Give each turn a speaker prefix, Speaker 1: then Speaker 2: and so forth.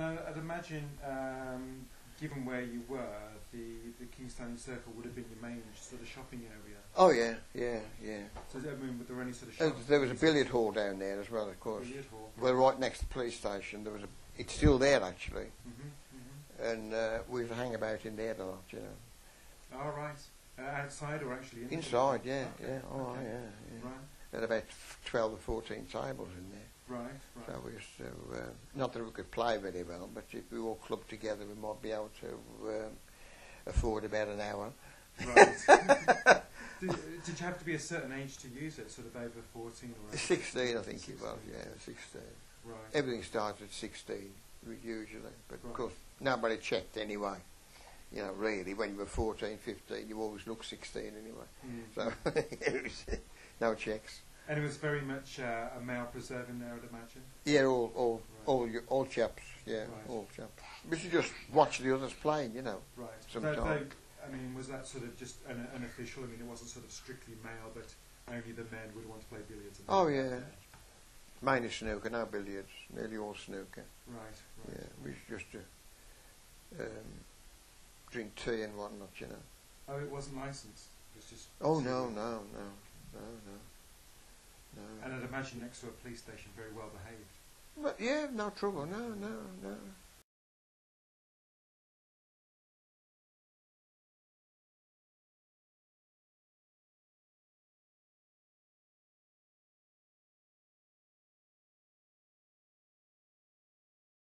Speaker 1: and I, I'd imagine, um, given where you were, the, the Kingstanding Circle would have been your main sort of shopping area.
Speaker 2: Oh yeah, yeah, yeah.
Speaker 1: So, I mean, were there any sort of shops?
Speaker 2: there was a billiard hall down there as well, of course.
Speaker 1: Billiard hall.
Speaker 2: Well, right next to the police station, there was a. It's still there actually,
Speaker 1: hmm hmm
Speaker 2: and uh, we would hang about in there a lot, you know.
Speaker 1: All right. Uh, outside or actually inside?
Speaker 2: Inside, yeah,
Speaker 1: Okay,
Speaker 2: yeah. Oh,
Speaker 1: okay.
Speaker 2: yeah, yeah.
Speaker 1: Right,
Speaker 2: There about twelve or fourteen tables in there.
Speaker 1: right,
Speaker 2: So we uh, not that we could play very well, but if we all clubbed together, we might be able to um, afford about an hour.
Speaker 1: Right. did, did you have to be a certain age to use it, sort of over 14 or over
Speaker 2: 16, I think it was, yeah, 16.
Speaker 1: Right.
Speaker 2: Everything started at 16, usually, but
Speaker 1: Right.
Speaker 2: of course, nobody checked anyway. You know, really, when you were 14, 15, you always looked 16 anyway.
Speaker 1: Mm.
Speaker 2: So, no checks.
Speaker 1: And it was very much uh, a male preserve in there, I'd imagine.
Speaker 2: Yeah, all, all,
Speaker 1: Right.
Speaker 2: all, you- all chaps, yeah,
Speaker 1: Right.
Speaker 2: all chaps. We should just watch the others playing, you know.
Speaker 1: Right.
Speaker 2: Sometime.
Speaker 1: Though- though, I mean, was that sort of just an, unofficial? I mean, it wasn't sort of strictly male, but only the men would want to play billiards. and
Speaker 2: Oh, yeah. Mainly snooker, no billiards, nearly all snooker.
Speaker 1: Right, right.
Speaker 2: Yeah, we used just to um, drink tea and whatnot, you know.
Speaker 1: Oh, it wasn't licensed. It was just.
Speaker 2: Oh no, no, no, no, no, no.
Speaker 1: And I'd imagine next to a police station, very well behaved.
Speaker 2: But yeah, no trouble. No, no, no.